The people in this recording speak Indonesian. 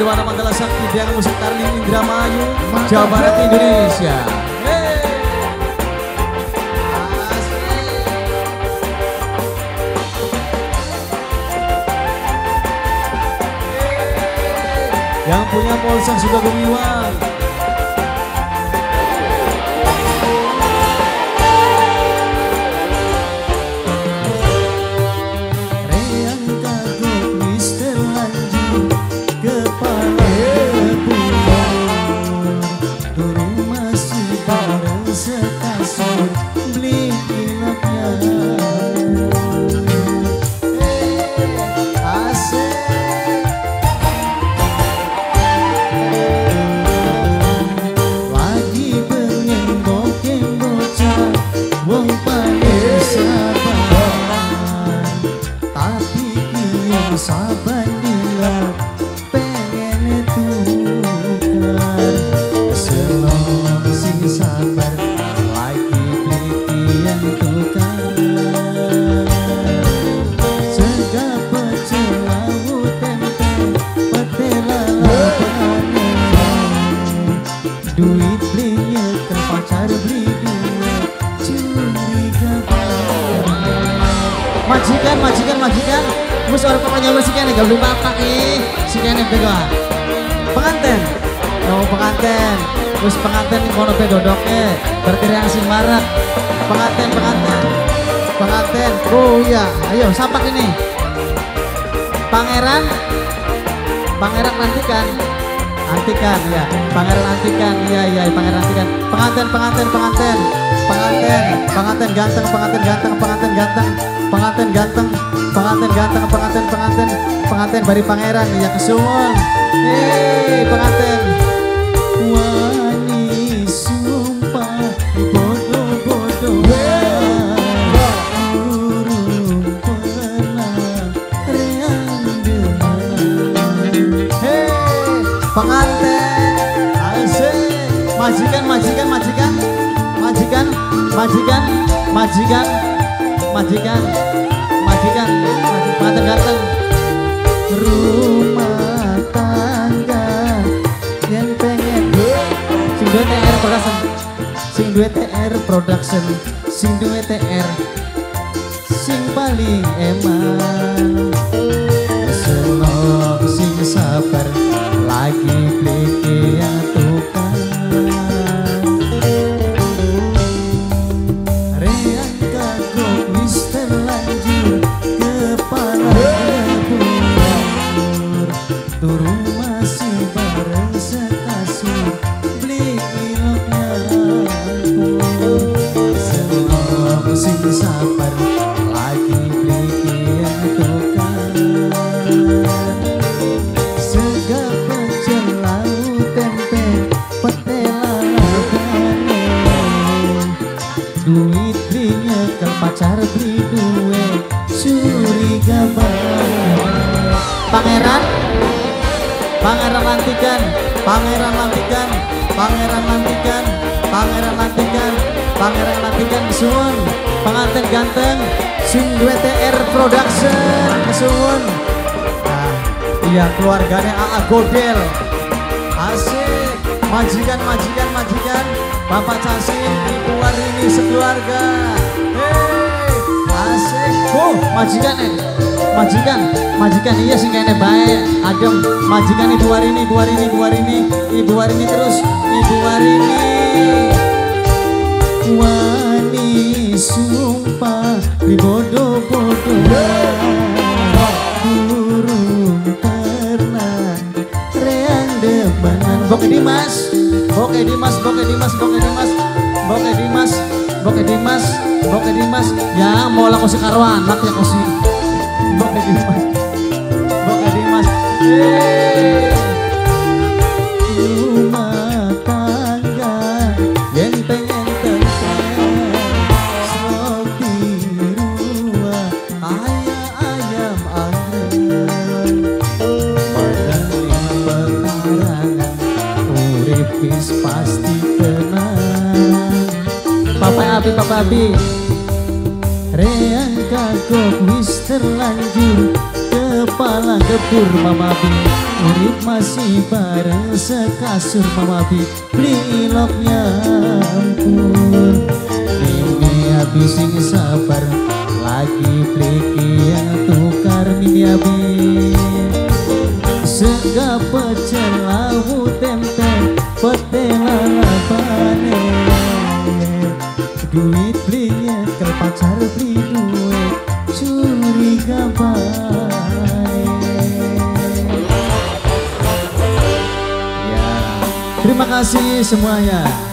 Nirwana Mandala Sakti dengan musik Tarni Indramayu, Jawa Barat Indonesia. Yang punya Polsek sudah Wang. Orang pokoknya lu sih kene gak beli bapak ih Si kene bego Penganten Oh penganten Terus penganten kono dodoknya. Berteriak sing marak Penganten, penganten Penganten Oh iya. Ayo sapak ini. Pangeran? Pangeran nantikan Antikan ya Pangeran antikan. Iya iya pangeran antikan. Penganten penganten penganten Penganten Penganten ganteng penganten ganteng penganten ganteng Penganten ganteng Penganten ganteng penganten penganten Penganten bari pangeran ya penganten Wani sumpah pernah dengan Hei penganten Asik Majikan majikan majikan Majikan Majikan Majikan Majikan ganteng rumah tangga yang pengen Sing duwe TR production. Sing duwe TR production. Sing duwe TR. sing paling emang seneng sing sabar Curiga banget Pangeran. Pangeran lantikan. Pangeran lantikan. Pangeran lantikan. Pangeran lantikan. Pangeran lantikan kesuwun. Pengantin ganteng. Sing duwe TR production kesuwun. Nah, iya keluarganya AA Godel. Asik. Majikan, majikan, majikan. Bapak Casin, Ibu Warini sekeluarga. Hei, Oh, majikan eh. Majikan, majikan. Iya sih kayaknya baik. Adem, majikan Ibu Warini, Ibu Warini, Ibu Warini, Ibu Warini terus, Ibu Warini. Wani sumpah di bodoh-bodoh Burung pernah reang debanan. Boke Dimas, Boke Dimas, Boke Dimas, Boke Dimas, Boke Dimas, Boke Dimas, Boke Dimas. Ya mau langsung si karuan, anak ya kosi. Boke Dimas, Boke Dimas. Rumah tangga yang pengen tentang Papa Abi, Papa Abi. reang kagok wis terlanjur kepala kebur mamabi Urip masih bareng sekasur mama bi. Beli iloknya ampun. Mimi habis sabar Duit belinya ke pacar beli duit Curiga baik Ya. Terima kasih semuanya.